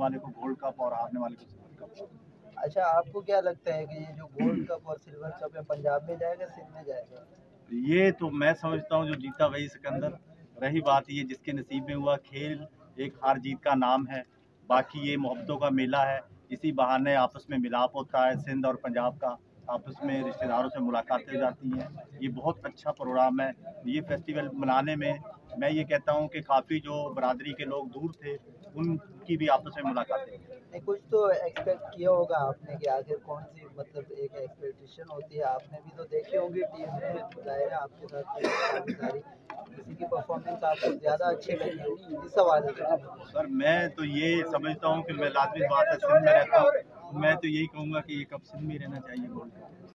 वाले को gold cup और हारने वाले को सिल्वर कप अच्छा आपको क्या लगता है कि ये जो गोल्ड कप और सिल्वर कप है पंजाब में जाएगा सिंध में जाएगा? ये तो मैं समझता हूँ जो जीता वही सिकंदर रही बात ये जिसके नसीब में हुआ खेल एक हार जीत का नाम है बाकी ये मोहब्बतों का मेला है इसी बहाने आपस में मिलाप होता है सिंध और पंजाब का आपस में रिश्तेदारों से मुलाकातें जाती हैं ये बहुत अच्छा प्रोग्राम है ये फेस्टिवल मनाने में मैं ये कहता हूँ कि काफ़ी जो बरदरी के लोग दूर थे उनकी भी आपस में मुलाकातें कुछ तो एक्सपेक्ट किया होगा आपने कि आखिर कौन सी मतलब एक एक्सपेक्टेशन होती है। आपने भी तो देखी होंगी टीम में ज़ाहिर है आपके साथ किसी की परफॉर्मेंस आपको ज़्यादा अच्छी लगी होगी इस हवाले से सर मैं तो ये समझता हूँ कि मैं लाजमी बात है सिंध में रहता हूँ। मैं तो यही कहूँगा कि ये कब सिंध में रहना चाहिए। कप